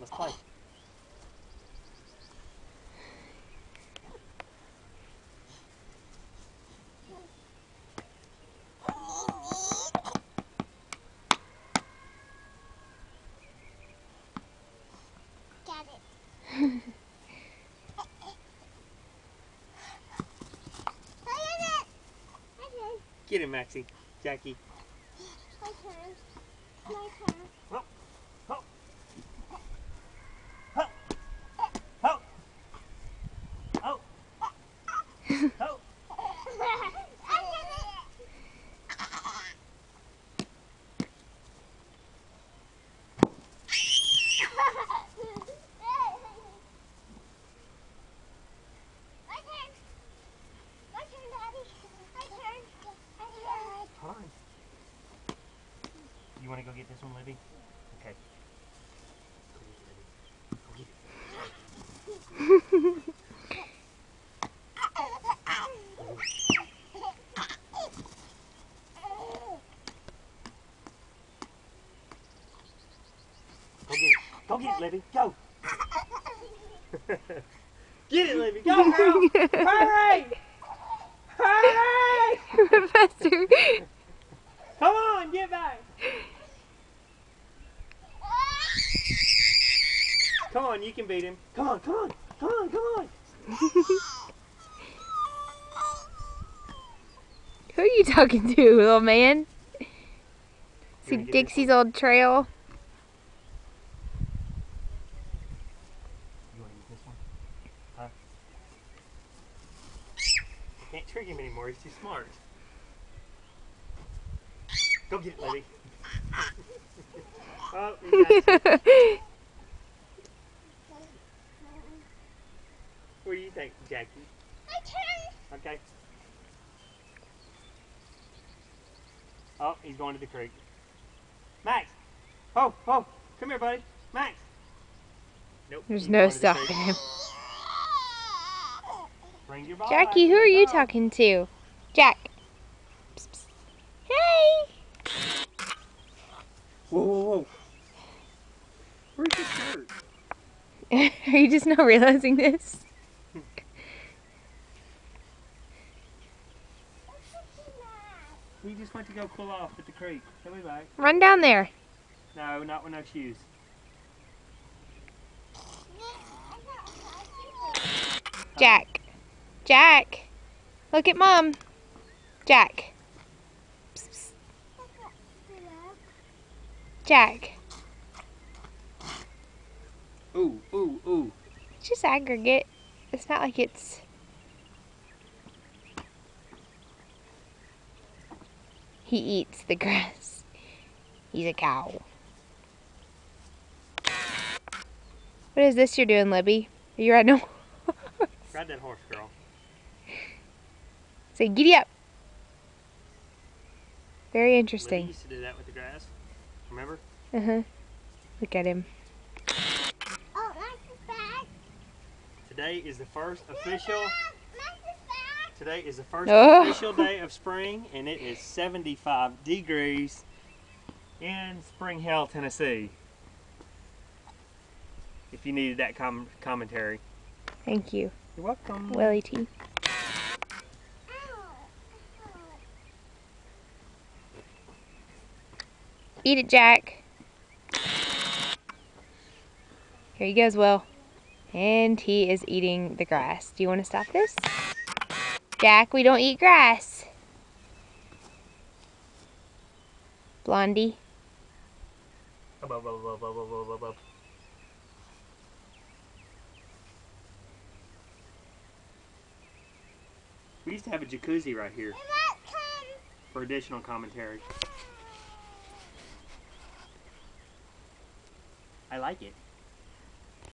Let's play. Get him, Maxie. Jackie. My turn. My turn. Oh. Get this one, Libby? Okay. Go get it, Libby. Go get it. Go get it. Go get it, Libby. Go. get it, Libby. Go, girl. Hurry! Hurry! Faster. Come on, get back. Come on, you can beat him. Come on, come on, come on, come on. Who are you talking to, little man? See wanna Dixie's old trail? You want to use this one? Huh? Can't trick him anymore. He's too smart. Go get it, Libby. oh, you got it. What do you think, Jackie? My turn. Okay. Oh, he's going to the creek. Max! Oh, oh, come here, buddy. Max! Nope. There's no going to the stopping him. Bring your Jackie, back. who are you Oh. talking to? Jack. Psst, psst. Hey! Whoa, whoa, whoa. Where's your shirt? Are you just not realizing this? He just went to go cool off at the creek. He'll back. Run down there. No, not with no shoes. Jack. Jack. Look at mom. Jack. Psst, psst. Jack. Ooh, ooh, ooh. It's just aggregate. It's not like it's. He eats the grass. He's a cow. What is this you're doing, Libby? Are you riding a Ride that horse, girl. Say, giddy up. Very Libby interesting. used to do that with the grass. Remember? Uh huh. Look at him. Oh, Max is back. Today is the first official. Max is back. Today is the first Oh. official day of spring, and it is 75 degrees in Spring Hill, Tennessee. If you needed that com- commentary, Thank you, you're welcome. Willie T. Eat it, Jack. Here he goes, Will. And he is eating the grass. Do you want to stop this? Jack, we don't eat grass. Blondie. We used to have a jacuzzi right here for additional commentary. I like it.